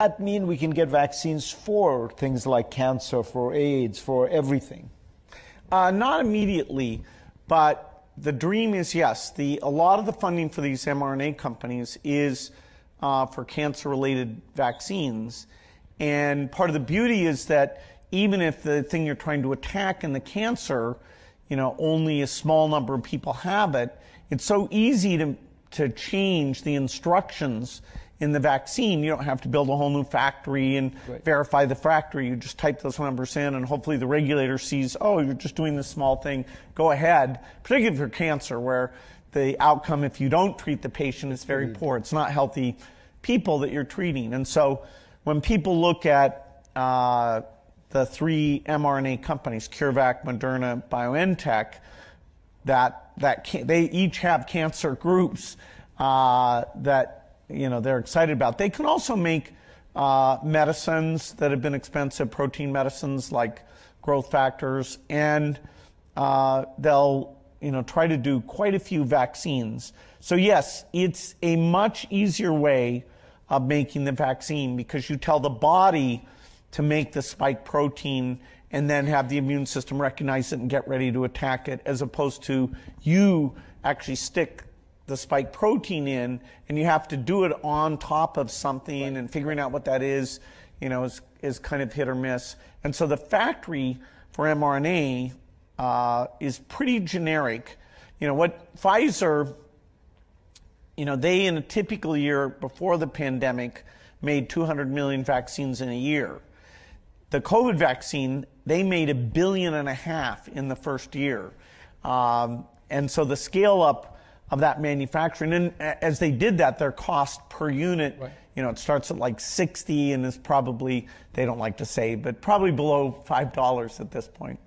that mean we can get vaccines for things like cancer, for AIDS, for everything? Uh, not immediately, but the dream is yes. The a lot of the funding for these mRNA companies is uh, for cancer-related vaccines, and part of the beauty is that even if the thing you're trying to attack in the cancer, you know, only a small number of people have it, it's so easy to to change the instructions in the vaccine, you don't have to build a whole new factory and right. verify the factory. You just type those numbers in, and hopefully the regulator sees, oh, you're just doing this small thing. Go ahead, particularly for cancer, where the outcome, if you don't treat the patient, is very mm-hmm. poor. It's not healthy people that you're treating. And so when people look at uh, the three mRNA companies, CureVac, Moderna, BioNTech, that, that can, they each have cancer groups uh, that you know, they're excited about. They can also make uh, medicines that have been expensive, protein medicines like growth factors, and uh, they'll, you know, try to do quite a few vaccines. So yes, it's a much easier way of making the vaccine because you tell the body to make the spike protein and then have the immune system recognize it and get ready to attack it, as opposed to you actually stick the spike protein in, and you have to do it on top of something, right. and figuring out what that is, you know, is, is kind of hit or miss. And so the factory for mRNA uh, is pretty generic. You know, what Pfizer, you know, they in a typical year before the pandemic made 200 million vaccines in a year. The COVID vaccine, they made a billion and a half in the first year. Um, and so the scale up of that manufacturing. And as they did that, their cost per unit, right. you know, it starts at like 60 and is probably, they don't like to say, but probably below $5 at this point.